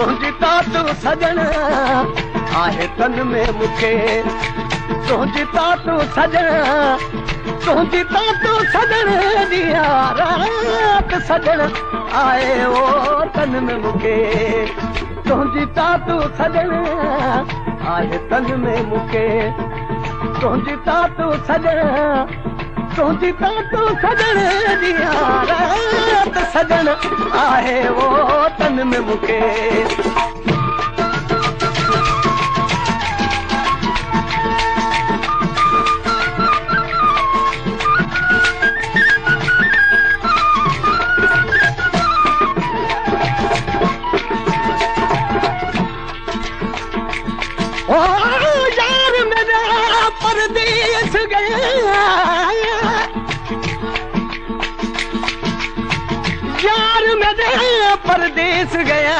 تنهنجي تاتو سجڻ آهي تن ۾ مون کي. تنهنجي تاتو سجڻ تنهنجي تاتو سجڻ رات سجڻ آهي او تن ۾ مون کي. تنهنجي تاتو سجڻ آهي تن ۾ مون کي. تنهنجي تاتو سجڻ तुंहिंजी तातू सजण रात सजण आहे ओ तन में यार मेरा परदेस गया परदेस गया।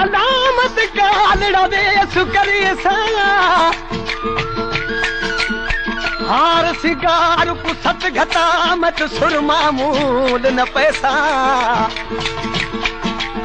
अलामत सा हार सिगार को सत घटा मत सुरमा मूल न पैसा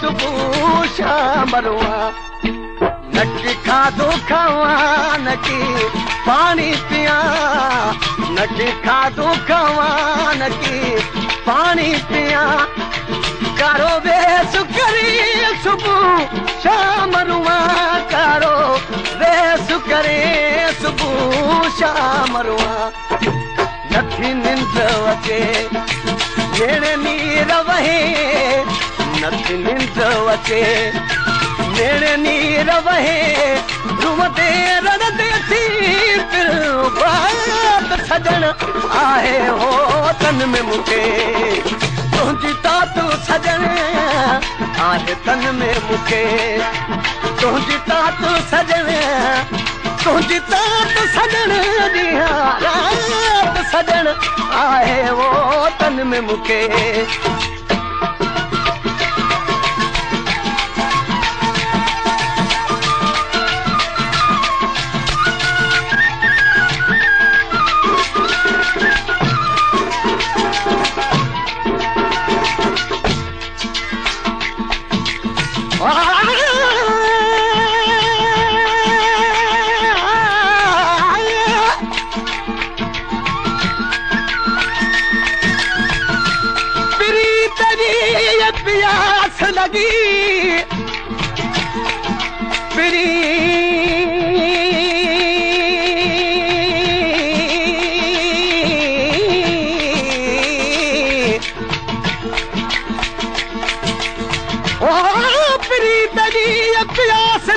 सुबह शाम रुआ नकी खाधो खावा नकी पानी पिया। नकी खाधो खावा पानी पिया। कारो वेस करी सुबह शाम रुआ कारो वेस करे सुबह शाम रुआ تنهنجي تاتو سجڻ آهي تن ۾ مون کي تنهنجي تنهنجي آهي में मुकेश। प्री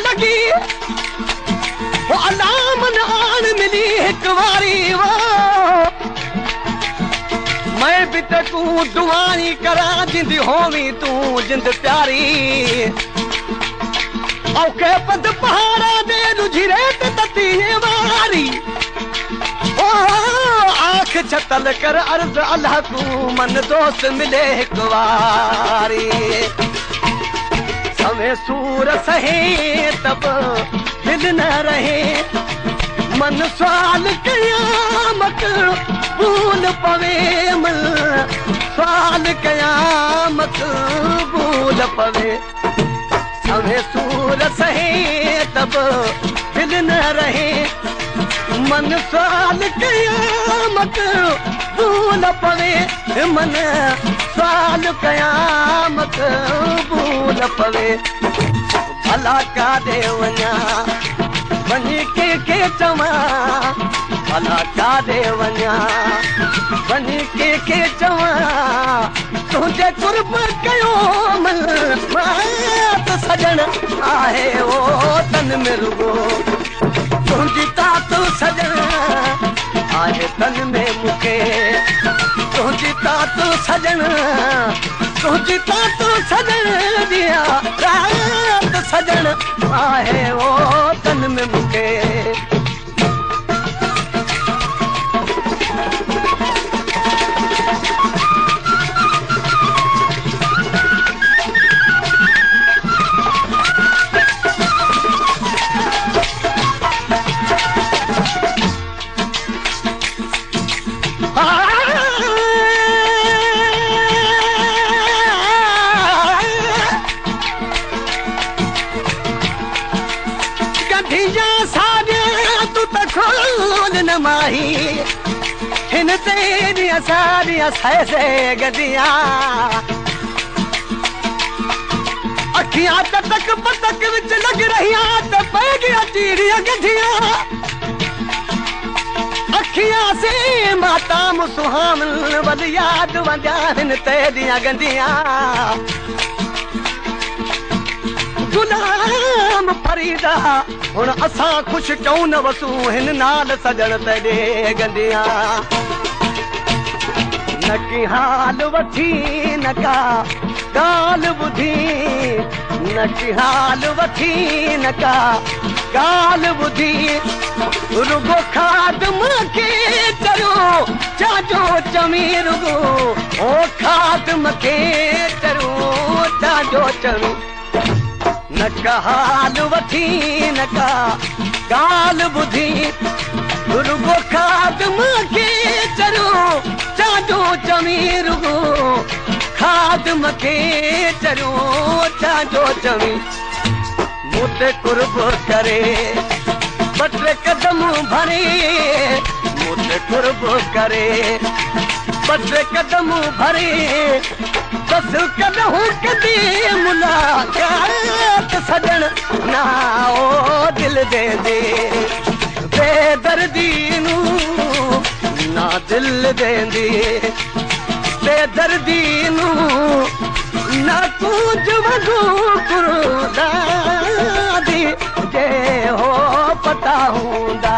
लगी वो अलाम नान मिली हिक वारी वो तू प्यारी ते छतल कर अर्ज अल्लाह तू मन दोस्त मिले हिक वारी समय सूर सहे तब दिल न रहे मन कयामत भूल पवे सवाल कयामत भूल पवे। हमें सूर सहे तब दिल न रहे। मन सवाल कयामत भूल पवे। मन सवाल कयामत भूल पवे। भला काॾे वञा वञी के के चवां भला काॾे वञा वञी के के चवां तुंहिंजे कुर्ब कयो मन मात सजण आहे ओ तन में रुगो। तुंहिंजी तात सजण आहे तन में मूंखे तुंहिंजी तात सजण तुंहिंजी तात सजण रात सजण आहे तूं त खोल न गदिया त तक पतक विच त चीड़िया गंढिया। अखियां से माता मुसुहामन वल याद वंदा हिन तेरिया गंढिया غلام فريدا. هن اسان خوش چئون نه وسون هن نال سڄڻ ته ڏي گنديا. نه ڪه حال وٺي نه ڪا ڳالهه ٻڌي. نه ڪه حال وٺي نه ڪا ڳالهه ٻڌي. رڳو کاد مون کي چرو چاجو چوي رڳو. او کاد مون کي چرو چاجو چرو نه ڪا حال وٺي نه ڪا ڳالهه ٻڌي رڳو کاد مون کي چرو چاجو چمي رڳو. کاد مون کي چرو چاجو چمي. مون تي ڪرب ڪري ٻه ٽي ڪري बदे कदम भरे दस कदम कदी मुलाकात सजन ना ओ दिल दे दे बेदर्दी नू ना दिल दे दे। बेदर्दी नू ना तू जवगो कुरदा दी जे हो पता हुंदा।